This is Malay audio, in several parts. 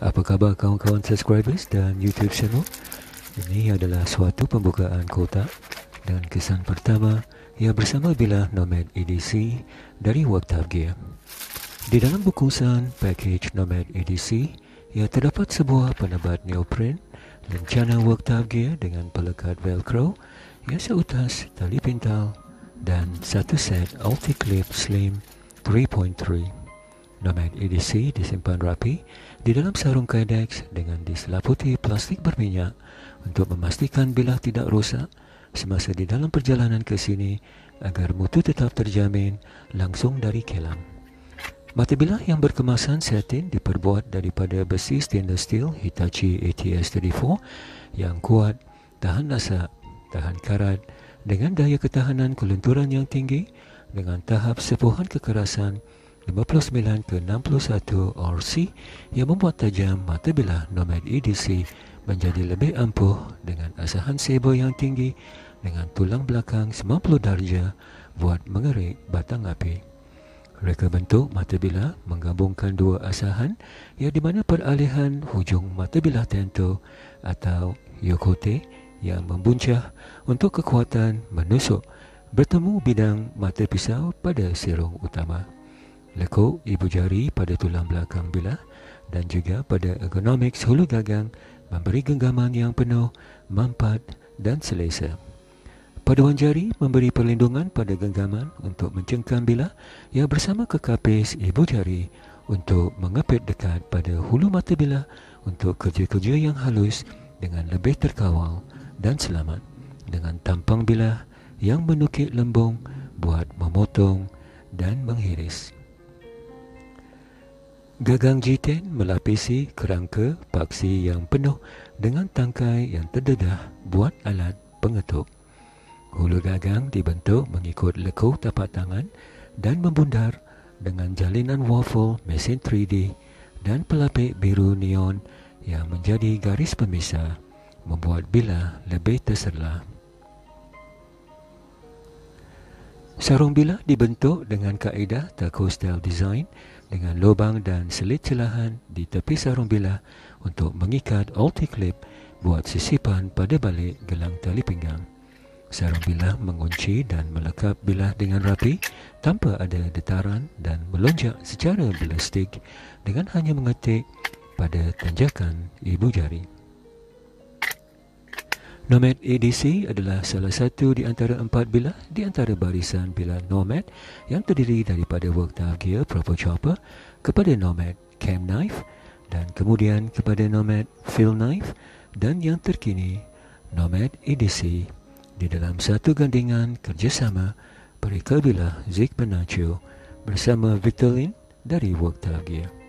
Apa khabar kawan-kawan subscribers dan YouTube channel? Ini adalah suatu pembukaan kotak dan kesan pertama ia bersama Bila Nomad EDC dari Worktop Gear. Di dalam bungkusan package Nomad EDC, ia terdapat sebuah penebat neoprene lencana Worktop Gear dengan pelekat velcro yang seutas tali pintal dan satu set Ulti-Clip Slim 3.3. Nomad EDC disimpan rapi di dalam sarung kydex dengan diselaputi plastik berminyak untuk memastikan bilah tidak rosak semasa di dalam perjalanan ke sini agar mutu tetap terjamin langsung dari kelam. Mata bilah yang berkemasan satin diperbuat daripada besi stainless steel Hitachi ATS-34 yang kuat, tahan nasak, tahan karat dengan daya ketahanan kelenturan yang tinggi dengan tahap sepuhan kekerasan 59 ke 61 RC yang membuat tajam mata bilah Nomad EDC menjadi lebih ampuh dengan asahan saber yang tinggi dengan tulang belakang 90 darjah buat mengerik batang api. Reka bentuk mata bilah menggabungkan dua asahan yang di mana peralihan hujung mata bilah tento atau yokote yang membuncah untuk kekuatan menusuk bertemu bidang mata pisau pada serong utama lekuk ibu jari pada tulang belakang bilah dan juga pada ergonomics hulu gagang memberi genggaman yang penuh, mampat dan selesa. Paduan jari memberi perlindungan pada genggaman untuk mencengkam bilah yang bersama kekapis ibu jari untuk mengepit dekat pada hulu mata bilah untuk kerja-kerja yang halus dengan lebih terkawal dan selamat dengan tampang bilah yang menukik lembung buat memotong dan menghiris. Gagang G10 melapisi kerangka paksi yang penuh dengan tangkai yang terdedah buat alat pengetuk. Hulu gagang dibentuk mengikut lekuk tapak tangan dan membundar dengan jalinan waffle mesin 3D dan pelapik biru neon yang menjadi garis pemisah membuat bila lebih terserlah. Sarung bila dibentuk dengan kaedah taco style design dengan lubang dan selit celahan di tepi sarung bilah untuk mengikat ulti clip buat sisipan pada balik gelang tali pinggang. Sarung bilah mengunci dan melekap bilah dengan rapi tanpa ada detaran dan melonjak secara ballistik dengan hanya mengetik pada tanjakan ibu jari. Nomad ADC adalah salah satu di antara empat bilah di antara barisan bilah Nomad yang terdiri daripada worktop gear proper chopper kepada Nomad cam knife dan kemudian kepada Nomad fill knife dan yang terkini Nomad ADC di dalam satu gandingan kerjasama mereka bilah Zik Benacho bersama Victorine dari worktop gear.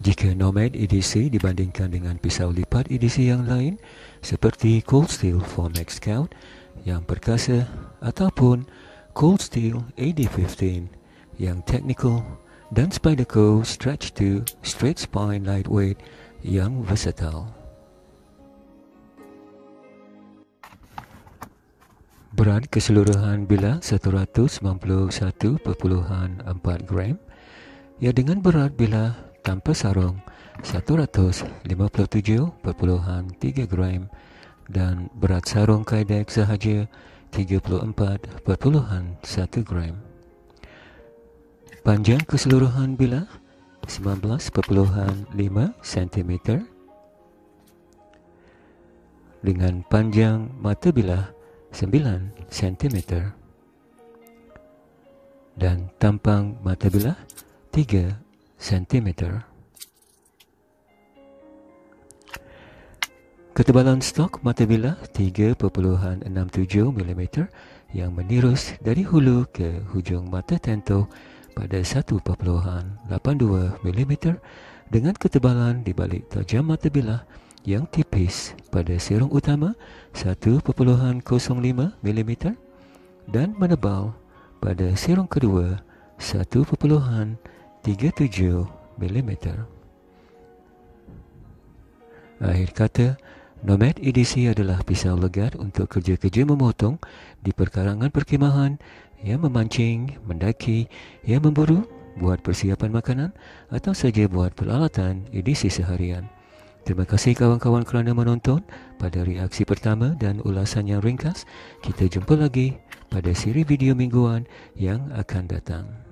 Jika Nomad EDC dibandingkan dengan pisau lipat edisi yang lain seperti Cold Steel Formex Scout yang perkasa ataupun Cold Steel AD15 yang technical dan Spyderco Stretch 2 Straight Spine Lightweight yang versatile. Berat keseluruhan bila 191.4 gram ya dengan berat bila tanpa sarung 157.3 gram dan berat sarung kydex sahaja 34.1 gram. Panjang keseluruhan bilah 19.5 cm dengan panjang mata bilah 9 cm dan tampang mata bilah cm. Ketebalan stok mata bilah 3.67 mm yang menirus dari hulu ke hujung mata tento pada 1.82 mm dengan ketebalan di balik tajam mata bilah yang tipis pada serong utama 1.05 mm dan menebal pada serong kedua 37 mm. Akhir kata, Nomad edisi adalah pisau legat untuk kerja-kerja memotong di perkarangan perkemahan yang memancing, mendaki, yang memburu, buat persiapan makanan atau saja buat peralatan edisi seharian. Terima kasih kawan-kawan kerana menonton pada reaksi pertama dan ulasan yang ringkas. Kita jumpa lagi pada siri video mingguan yang akan datang.